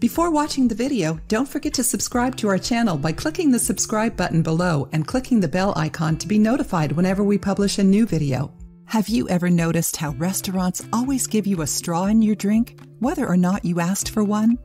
Before watching the video, don't forget to subscribe to our channel by clicking the subscribe button below and clicking the bell icon to be notified whenever we publish a new video. Have you ever noticed how restaurants always give you a straw in your drink, whether or not you asked for one?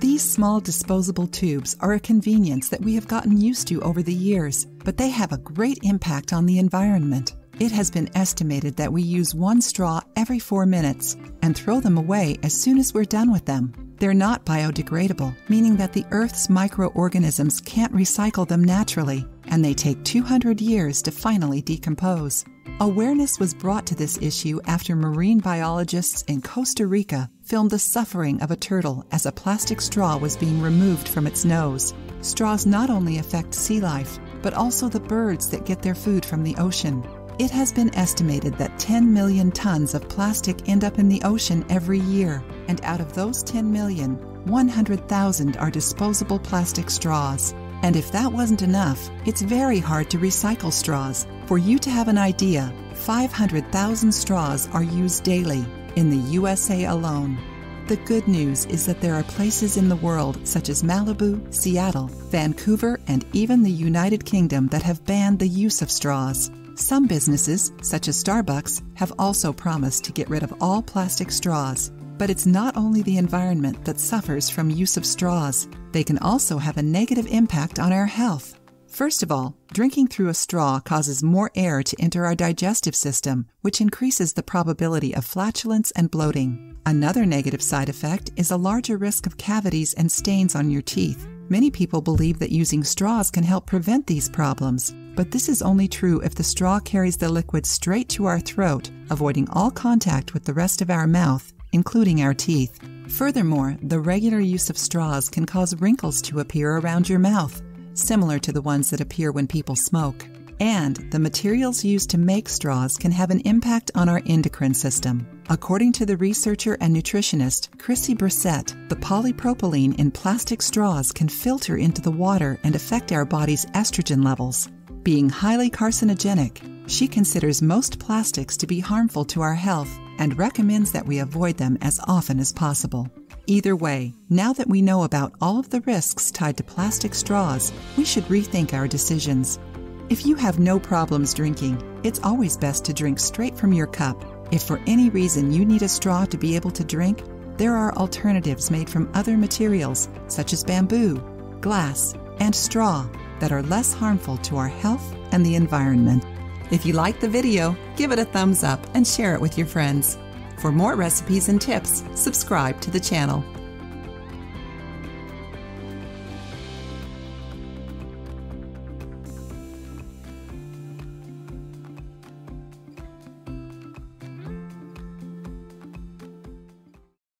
These small disposable tubes are a convenience that we have gotten used to over the years, but they have a great impact on the environment. It has been estimated that we use one straw every four minutes and throw them away as soon as we're done with them. They're not biodegradable, meaning that the Earth's microorganisms can't recycle them naturally, and they take 200 years to finally decompose. Awareness was brought to this issue after marine biologists in Costa Rica filmed the suffering of a turtle as a plastic straw was being removed from its nose. Straws not only affect sea life, but also the birds that get their food from the ocean. It has been estimated that 10 million tons of plastic end up in the ocean every year, and out of those 10 million, 100,000 are disposable plastic straws. And if that wasn't enough, it's very hard to recycle straws. For you to have an idea, 500,000 straws are used daily in the USA alone. The good news is that there are places in the world, such as Malibu, Seattle, Vancouver, and even the United Kingdom, that have banned the use of straws. Some businesses, such as Starbucks, have also promised to get rid of all plastic straws. But it's not only the environment that suffers from use of straws, they can also have a negative impact on our health. First of all, drinking through a straw causes more air to enter our digestive system, which increases the probability of flatulence and bloating. Another negative side effect is a larger risk of cavities and stains on your teeth. Many people believe that using straws can help prevent these problems, but this is only true if the straw carries the liquid straight to our throat, avoiding all contact with the rest of our mouth, including our teeth. Furthermore, the regular use of straws can cause wrinkles to appear around your mouth, similar to the ones that appear when people smoke. And the materials used to make straws can have an impact on our endocrine system. According to the researcher and nutritionist Chrissy Brissett, the polypropylene in plastic straws can filter into the water and affect our body's estrogen levels. Being highly carcinogenic, she considers most plastics to be harmful to our health and recommends that we avoid them as often as possible. Either way, now that we know about all of the risks tied to plastic straws, we should rethink our decisions. If you have no problems drinking, it's always best to drink straight from your cup. If for any reason you need a straw to be able to drink, there are alternatives made from other materials such as bamboo, glass, and straw that are less harmful to our health and the environment. If you like the video, give it a thumbs up and share it with your friends. For more recipes and tips, subscribe to the channel.